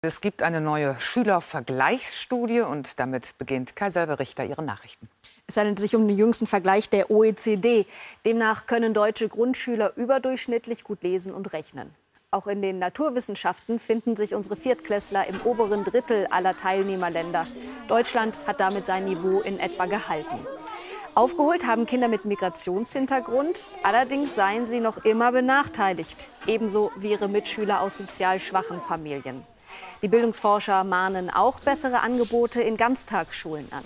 Es gibt eine neue Schülervergleichsstudie und damit beginnt Kai Richter ihre Nachrichten. Es handelt sich um den jüngsten Vergleich der OECD. Demnach können deutsche Grundschüler überdurchschnittlich gut lesen und rechnen. Auch in den Naturwissenschaften finden sich unsere Viertklässler im oberen Drittel aller Teilnehmerländer. Deutschland hat damit sein Niveau in etwa gehalten. Aufgeholt haben Kinder mit Migrationshintergrund, allerdings seien sie noch immer benachteiligt, ebenso wie ihre Mitschüler aus sozial schwachen Familien. Die Bildungsforscher mahnen auch bessere Angebote in Ganztagsschulen an.